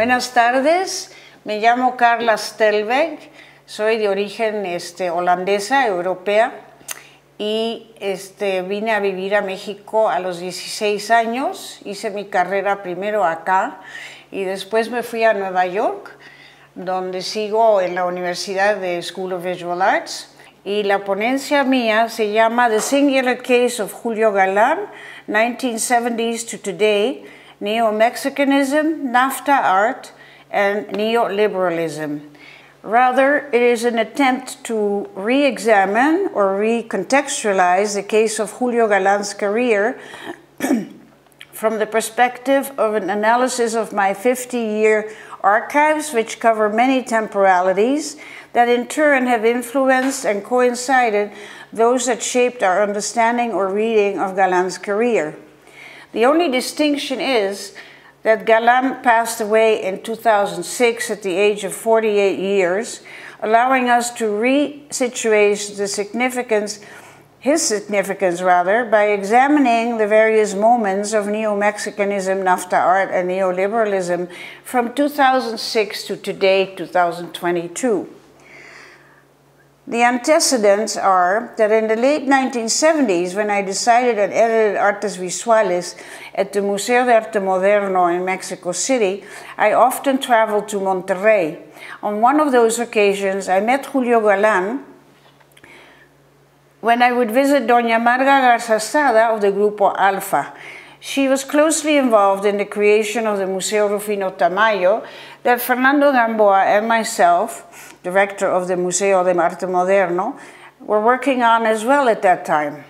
Buenas tardes, me llamo Carla Stelberg, soy de origen este, holandesa, europea, y este, vine a vivir a México a los 16 años, hice mi carrera primero acá y después me fui a Nueva York, donde sigo en la Universidad de School of Visual Arts. Y la ponencia mía se llama The Singular Case of Julio Galán, 1970s to Today, Neo-Mexicanism, NAFTA Art, and Neoliberalism. Rather, it is an attempt to re examine or recontextualize the case of Julio Galan's career from the perspective of an analysis of my 50 year archives, which cover many temporalities that in turn have influenced and coincided those that shaped our understanding or reading of Galan's career. The only distinction is that Galan passed away in 2006 at the age of 48 years, allowing us to resituate the significance, his significance rather, by examining the various moments of neo-Mexicanism, NAFTA art, and neoliberalism from 2006 to today, 2022. The antecedents are that in the late 1970s, when I decided and edited Artes Visuales at the Museo de Arte Moderno in Mexico City, I often traveled to Monterrey. On one of those occasions, I met Julio Galan when I would visit Doña Marga Garza Sada of the Grupo Alfa. She was closely involved in the creation of the Museo Rufino Tamayo that Fernando Gamboa and myself, director of the Museo de Arte Moderno, were working on as well at that time.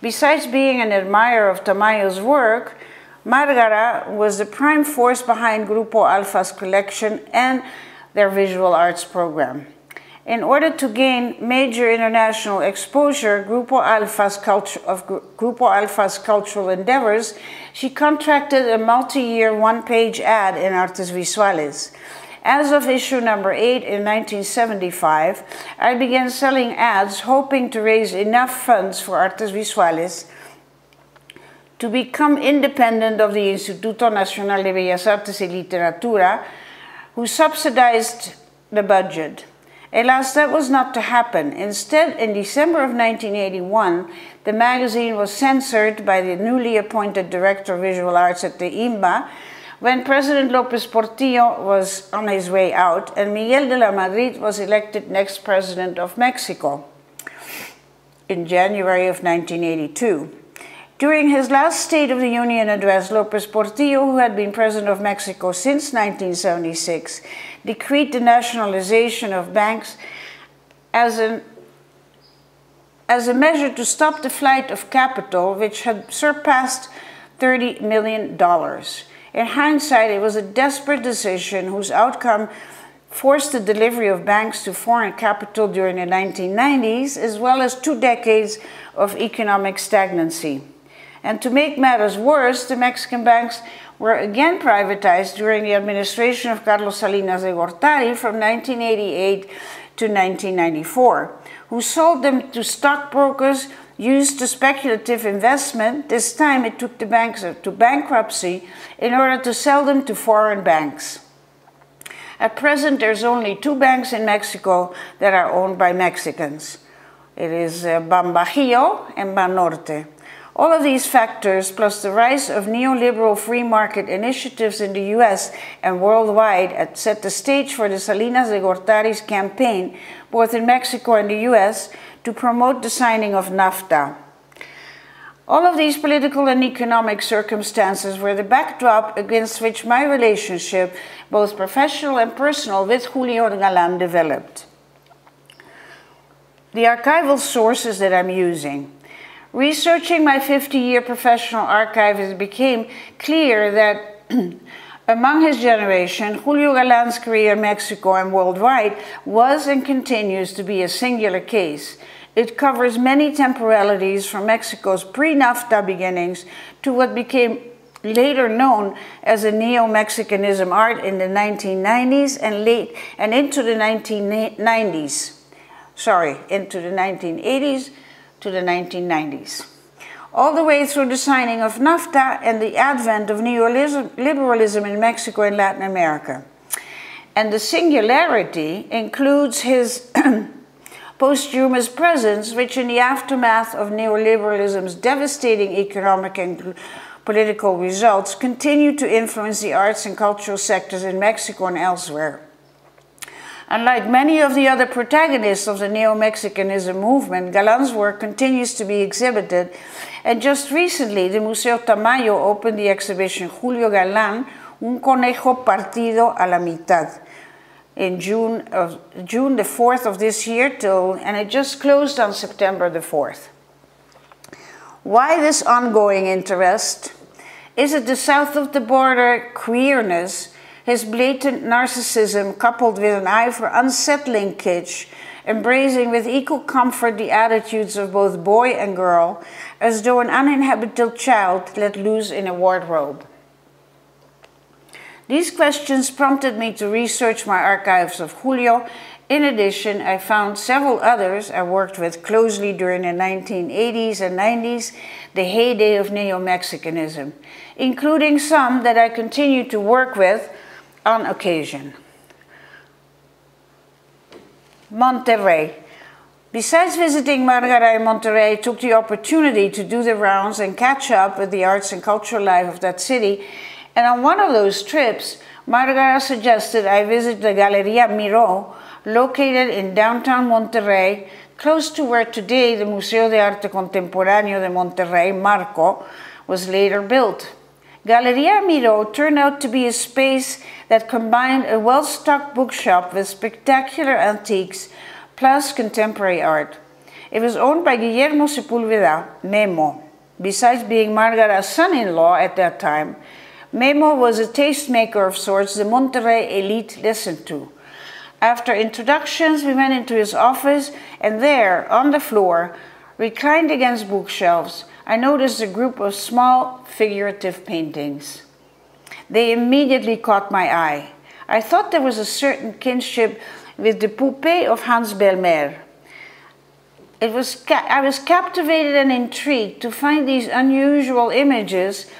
Besides being an admirer of Tamayo's work, Margara was the prime force behind Grupo Alfa's collection and their visual arts program. In order to gain major international exposure Grupo Alfa's culture, of Grupo Alfa's cultural endeavors, she contracted a multi-year one-page ad in Artes Visuales. As of issue number 8 in 1975, I began selling ads hoping to raise enough funds for Artes Visuales to become independent of the Instituto Nacional de Bellas Artes y Literatura, who subsidized the budget. Alas, that was not to happen. Instead, in December of 1981, the magazine was censored by the newly appointed director of visual arts at the INBA when President Lopez Portillo was on his way out and Miguel de la Madrid was elected next president of Mexico in January of 1982. During his last State of the Union address, Lopez Portillo, who had been president of Mexico since 1976, decreed the nationalization of banks as, an, as a measure to stop the flight of capital, which had surpassed $30 million. In hindsight, it was a desperate decision whose outcome forced the delivery of banks to foreign capital during the 1990s, as well as two decades of economic stagnancy. And to make matters worse, the Mexican banks were again privatized during the administration of Carlos Salinas de Gortari from 1988 to 1994, who sold them to stockbrokers used to speculative investment. This time it took the banks to bankruptcy in order to sell them to foreign banks. At present, there's only two banks in Mexico that are owned by Mexicans. It is uh, Banbajío and Banorte. All of these factors, plus the rise of neoliberal free market initiatives in the US and worldwide, set the stage for the Salinas de Gortari's campaign, both in Mexico and the US, to promote the signing of NAFTA. All of these political and economic circumstances were the backdrop against which my relationship, both professional and personal, with Julio Galan developed. The archival sources that I'm using. Researching my 50-year professional archive, it became clear that among his generation, Julio Galan's career in Mexico and worldwide was and continues to be a singular case. It covers many temporalities from Mexico's pre-NAFTA beginnings to what became later known as a neo-Mexicanism art in the 1990s and late and into the 1990s. Sorry, into the 1980s to the 1990s. All the way through the signing of NAFTA and the advent of neoliberalism in Mexico and Latin America. And the singularity includes his posthumous presence, which in the aftermath of neoliberalism's devastating economic and political results continue to influence the arts and cultural sectors in Mexico and elsewhere. Unlike many of the other protagonists of the neo-Mexicanism movement, Galan's work continues to be exhibited, and just recently the Museo Tamayo opened the exhibition Julio Galán, un conejo partido a la mitad, in June of June the 4th of this year till and it just closed on September the 4th. Why this ongoing interest? Is it the south of the border queerness, his blatant narcissism coupled with an eye for unsettling kitsch, embracing with equal comfort the attitudes of both boy and girl, as though an uninhabited child let loose in a wardrobe? These questions prompted me to research my archives of Julio. In addition, I found several others I worked with closely during the 1980s and 90s, the heyday of neo-Mexicanism, including some that I continue to work with on occasion. Monterrey. Besides visiting Margara and Monterrey, I took the opportunity to do the rounds and catch up with the arts and cultural life of that city and on one of those trips, Margara suggested I visit the Galeria Miró, located in downtown Monterrey, close to where today the Museo de Arte Contemporáneo de Monterrey, Marco, was later built. Galeria Miró turned out to be a space that combined a well-stocked bookshop with spectacular antiques plus contemporary art. It was owned by Guillermo Sepúlveda, Memo. Besides being Margara's son-in-law at that time, Memo was a tastemaker of sorts the Monterrey elite listened to. After introductions, we went into his office, and there, on the floor, reclined against bookshelves, I noticed a group of small figurative paintings. They immediately caught my eye. I thought there was a certain kinship with the Poupée of Hans Bellmer. It was I was captivated and intrigued to find these unusual images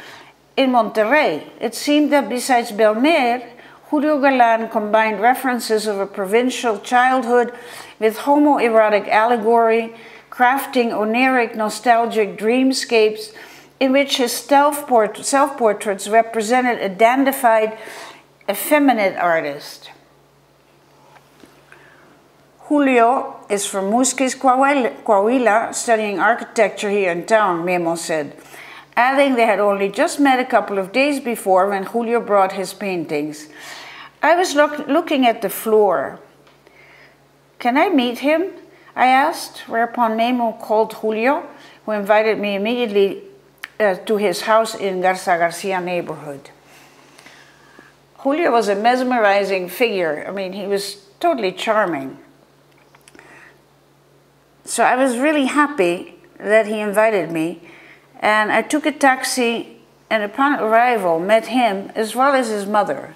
in Monterrey, it seemed that besides Belmer, Julio combined references of a provincial childhood with homoerotic allegory, crafting oniric, nostalgic dreamscapes in which his self-portraits represented a dandified, effeminate artist. Julio is from Múzquiz, Coahuila, studying architecture here in town, Memo said adding they had only just met a couple of days before when Julio brought his paintings. I was look, looking at the floor. Can I meet him? I asked, whereupon Memo called Julio, who invited me immediately uh, to his house in Garza Garcia neighborhood. Julio was a mesmerizing figure. I mean, he was totally charming. So I was really happy that he invited me and I took a taxi and upon arrival met him as well as his mother.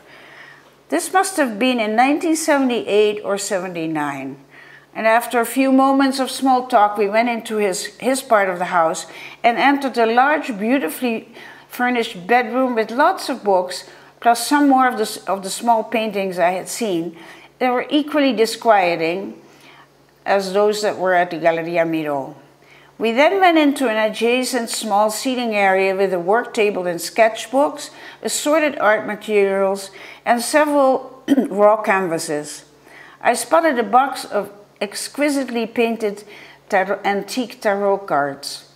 This must have been in 1978 or 79. And after a few moments of small talk, we went into his, his part of the house and entered a large, beautifully furnished bedroom with lots of books, plus some more of the, of the small paintings I had seen. They were equally disquieting as those that were at the Galeria Miró. We then went into an adjacent small seating area with a work table and sketchbooks, assorted art materials, and several raw canvases. I spotted a box of exquisitely painted tar antique tarot cards,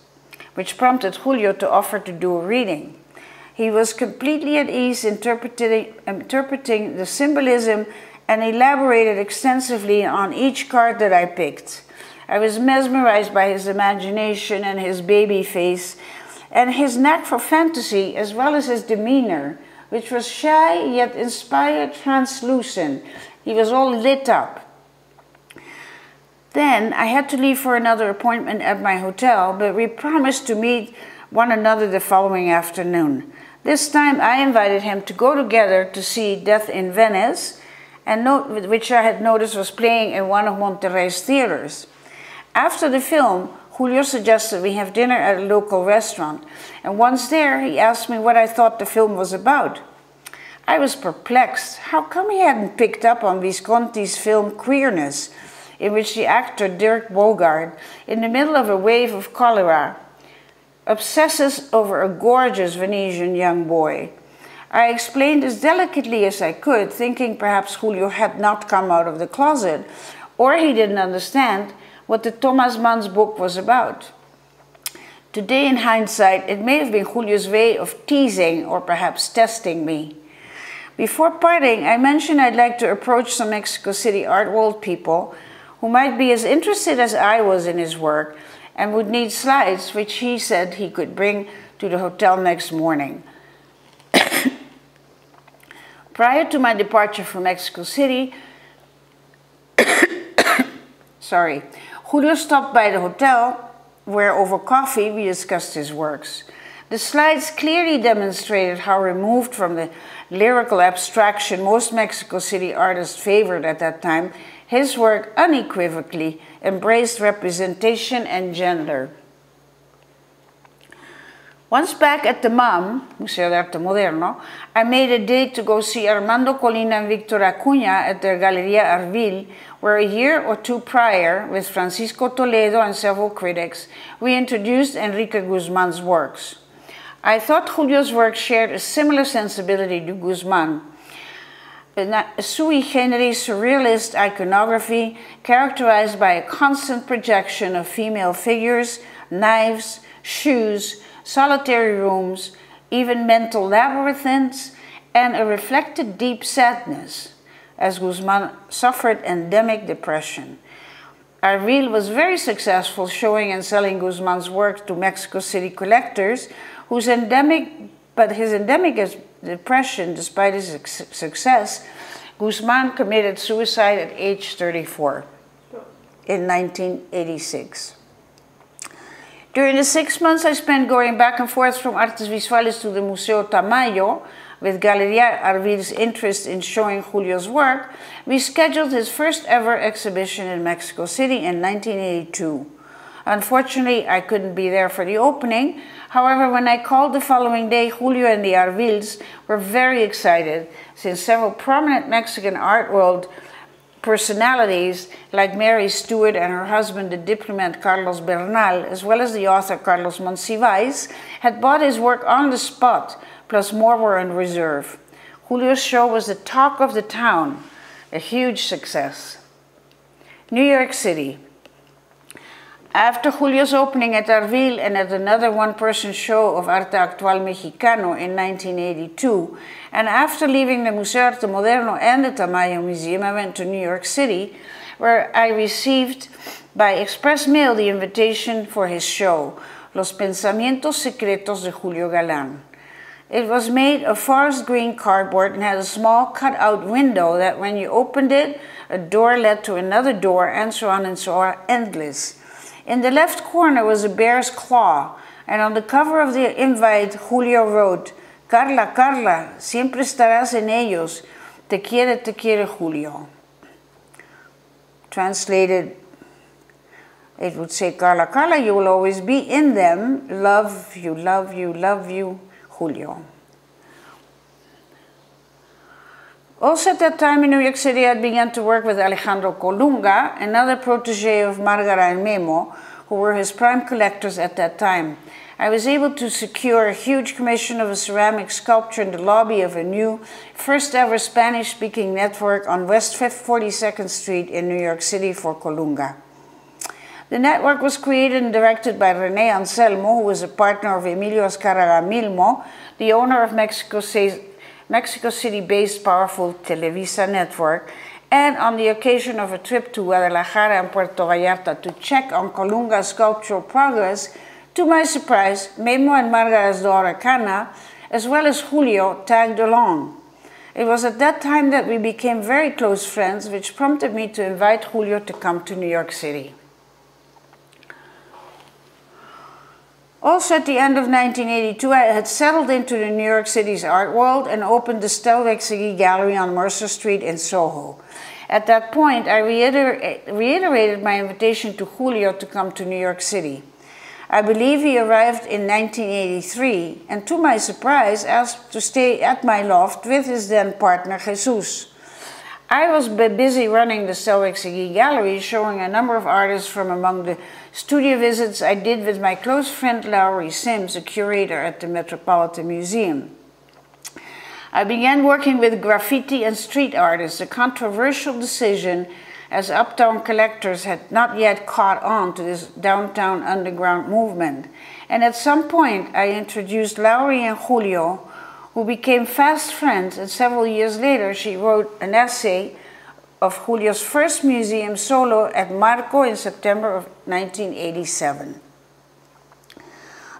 which prompted Julio to offer to do a reading. He was completely at ease interpreting, interpreting the symbolism and elaborated extensively on each card that I picked. I was mesmerized by his imagination and his baby face, and his knack for fantasy, as well as his demeanor, which was shy yet inspired, translucent. He was all lit up. Then I had to leave for another appointment at my hotel, but we promised to meet one another the following afternoon. This time I invited him to go together to see Death in Venice, and note, which I had noticed was playing in one of Monterrey's theaters. After the film, Julio suggested we have dinner at a local restaurant, and once there, he asked me what I thought the film was about. I was perplexed. How come he hadn't picked up on Visconti's film Queerness, in which the actor Dirk Bogarde, in the middle of a wave of cholera, obsesses over a gorgeous Venetian young boy? I explained as delicately as I could, thinking perhaps Julio had not come out of the closet, or he didn't understand what the Thomas Mann's book was about. Today, in hindsight, it may have been Julio's way of teasing or perhaps testing me. Before parting, I mentioned I'd like to approach some Mexico City art world people who might be as interested as I was in his work and would need slides which he said he could bring to the hotel next morning. Prior to my departure from Mexico City, sorry, Julio stopped by the hotel where over coffee we discussed his works. The slides clearly demonstrated how removed from the lyrical abstraction most Mexico City artists favored at that time, his work unequivocally embraced representation and gender. Once back at the MAM, Museo de Arte Moderno, I made a date to go see Armando Colina and Victor Acuña at their Galeria Arvil, where a year or two prior, with Francisco Toledo and several critics, we introduced Enrique Guzman's works. I thought Julio's work shared a similar sensibility to Guzman, sui generis surrealist iconography characterized by a constant projection of female figures, knives, shoes, solitary rooms, even mental labyrinths, and a reflected deep sadness, as Guzman suffered endemic depression. Arvil was very successful showing and selling Guzman's work to Mexico City collectors whose endemic, but his endemic depression, despite his success, Guzman committed suicide at age 34 in 1986. During the six months I spent going back and forth from Artes Visuales to the Museo Tamayo, with Galeria Arvil's interest in showing Julio's work, we scheduled his first ever exhibition in Mexico City in 1982. Unfortunately, I couldn't be there for the opening, However, when I called the following day, Julio and the Arvils were very excited since several prominent Mexican art world personalities like Mary Stuart and her husband, the diplomat Carlos Bernal, as well as the author Carlos Monsiváis, had bought his work on the spot, plus more were in reserve. Julio's show was the talk of the town, a huge success. New York City. After Julio's opening at Arvil and at another one-person show of Arte Actual Mexicano in 1982, and after leaving the Museo Arte Moderno and the Tamayo Museum, I went to New York City, where I received by express mail the invitation for his show, Los Pensamientos Secretos de Julio Galán. It was made of forest green cardboard and had a small cut-out window that when you opened it, a door led to another door and so on and so on, endless. In the left corner was a bear's claw, and on the cover of the invite, Julio wrote, Carla, Carla, siempre estarás en ellos. Te quiere, te quiere Julio. Translated, it would say, Carla, Carla, you will always be in them. Love you, love you, love you, Julio. Also at that time in New York City, I began to work with Alejandro Colunga, another protege of Margara and Memo, who were his prime collectors at that time. I was able to secure a huge commission of a ceramic sculpture in the lobby of a new, first ever Spanish speaking network on West 42nd Street in New York City for Colunga. The network was created and directed by Rene Anselmo, who was a partner of Emilio Azcárraga Milmo, the owner of Mexico City Mexico City-based powerful Televisa network, and on the occasion of a trip to Guadalajara and Puerto Vallarta to check on Colunga's sculptural progress, to my surprise, Memo and Margara's daughter Cana, as well as Julio, tagged along. It was at that time that we became very close friends, which prompted me to invite Julio to come to New York City. Also at the end of 1982, I had settled into the New York City's art world and opened the Stellweg Gallery on Mercer Street in Soho. At that point, I reiter reiterated my invitation to Julio to come to New York City. I believe he arrived in 1983 and, to my surprise, asked to stay at my loft with his then partner Jesus. I was busy running the Stellweg Segui Gallery, showing a number of artists from among the studio visits I did with my close friend Lowery Sims, a curator at the Metropolitan Museum. I began working with graffiti and street artists, a controversial decision as uptown collectors had not yet caught on to this downtown underground movement. And at some point, I introduced Lowery and Julio, who became fast friends, and several years later, she wrote an essay of Julio's first museum solo at Marco in September of 1987.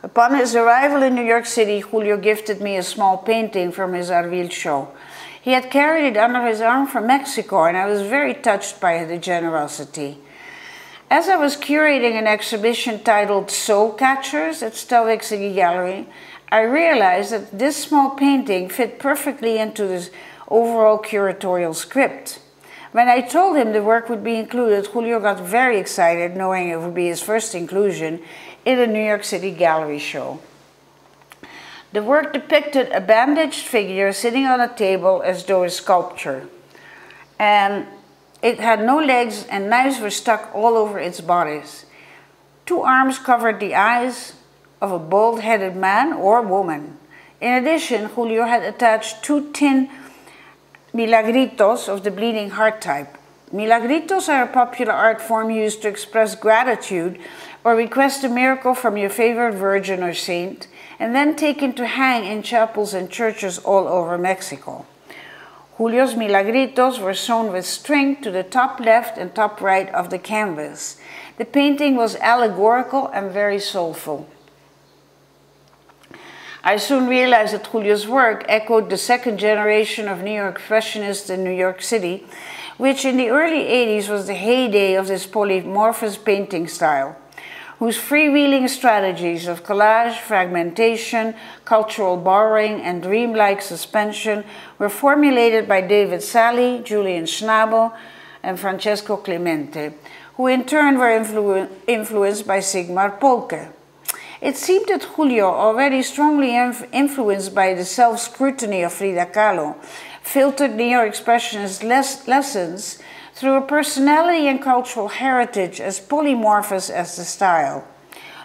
Upon his arrival in New York City, Julio gifted me a small painting from his Arvil show. He had carried it under his arm from Mexico, and I was very touched by the generosity. As I was curating an exhibition titled Soul Catchers at Segui Gallery, I realized that this small painting fit perfectly into this overall curatorial script. When I told him the work would be included, Julio got very excited, knowing it would be his first inclusion in a New York City gallery show. The work depicted a bandaged figure sitting on a table as though a sculpture. And it had no legs and knives were stuck all over its bodies. Two arms covered the eyes, of a bald-headed man or woman. In addition, Julio had attached two tin milagritos of the bleeding heart type. Milagritos are a popular art form used to express gratitude or request a miracle from your favorite virgin or saint, and then taken to hang in chapels and churches all over Mexico. Julio's milagritos were sewn with string to the top left and top right of the canvas. The painting was allegorical and very soulful. I soon realized that Julio's work echoed the second generation of New York Expressionists in New York City, which in the early 80s was the heyday of this polymorphous painting style, whose freewheeling strategies of collage, fragmentation, cultural borrowing, and dreamlike suspension were formulated by David Salle, Julian Schnabel, and Francesco Clemente, who in turn were influ influenced by Sigmar Polke. It seemed that Julio, already strongly influenced by the self-scrutiny of Frida Kahlo, filtered neo-expressionist les lessons through a personality and cultural heritage as polymorphous as the style.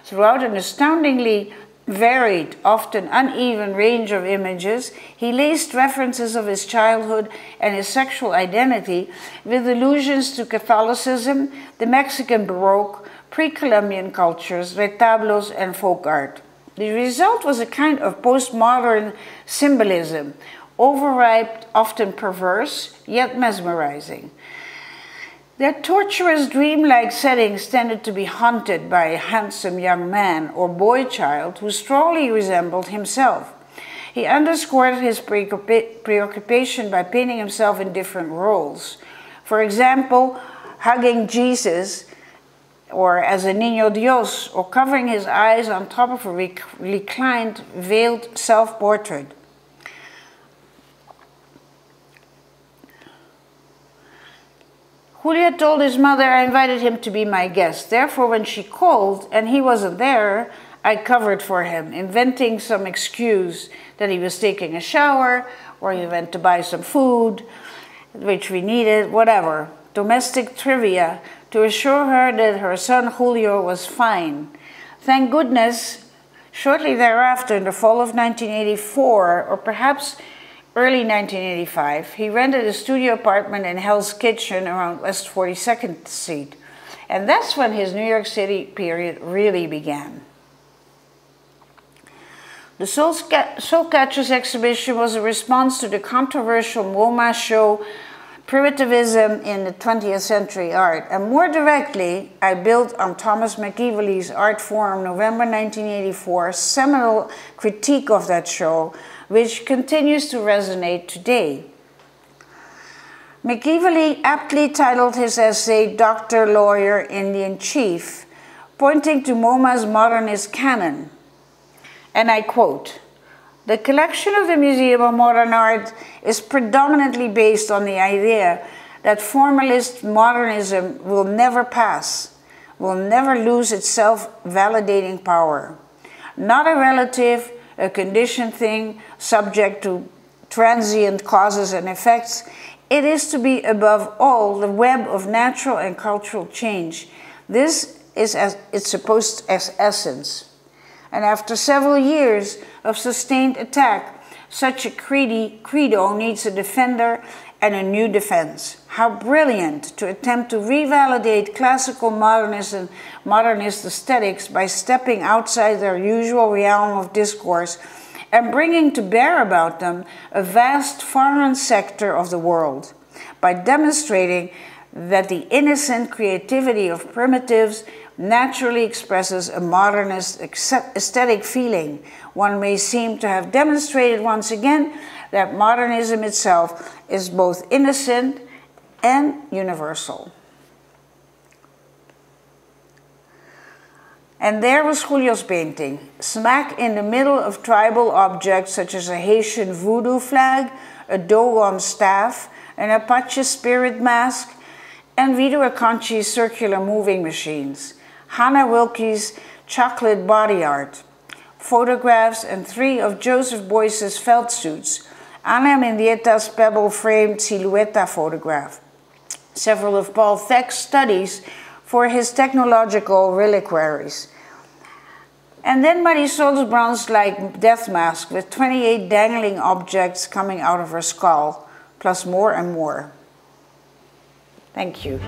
Throughout an astoundingly varied, often uneven range of images, he laced references of his childhood and his sexual identity with allusions to Catholicism, the Mexican Baroque, pre-Columbian cultures, retablos, and folk art. The result was a kind of postmodern symbolism, overripe, often perverse, yet mesmerizing. Their torturous, dreamlike settings tended to be haunted by a handsome young man or boy child who strongly resembled himself. He underscored his preoccupation by painting himself in different roles. For example, hugging Jesus or as a Niño Dios, or covering his eyes on top of a reclined, veiled self-portrait. Julia told his mother I invited him to be my guest. Therefore, when she called and he wasn't there, I covered for him, inventing some excuse that he was taking a shower or he went to buy some food, which we needed, whatever. Domestic trivia to assure her that her son Julio was fine. Thank goodness, shortly thereafter, in the fall of 1984, or perhaps early 1985, he rented a studio apartment in Hell's Kitchen around West 42nd Street. And that's when his New York City period really began. The Soul, Soul Catchers exhibition was a response to the controversial MoMA show primitivism in the 20th century art. And more directly, I built on Thomas McEvilley's Artforum November 1984 seminal critique of that show, which continues to resonate today. McEvilley aptly titled his essay Doctor, Lawyer, Indian Chief, pointing to MoMA's modernist canon. And I quote, the collection of the Museum of Modern Art is predominantly based on the idea that formalist modernism will never pass. will never lose its self validating power. Not a relative, a conditioned thing subject to transient causes and effects, it is to be above all the web of natural and cultural change. This is as its supposed as essence. And after several years of sustained attack, such a credo needs a defender and a new defense. How brilliant to attempt to revalidate classical modernist and modernist aesthetics by stepping outside their usual realm of discourse and bringing to bear about them a vast foreign sector of the world by demonstrating that the innocent creativity of primitives naturally expresses a modernist aesthetic feeling. One may seem to have demonstrated once again that modernism itself is both innocent and universal. And there was Julio's painting, smack in the middle of tribal objects such as a Haitian voodoo flag, a Dogon staff, an Apache spirit mask, and Vito Acconci's circular moving machines, Hannah Wilke's chocolate body art, photographs, and three of Joseph Beuys's felt suits, Ana Mendieta's pebble framed silhouette photograph, several of Paul Thek's studies for his technological reliquaries. And then Marisol's bronze-like death mask with 28 dangling objects coming out of her skull, plus more and more. Thank you.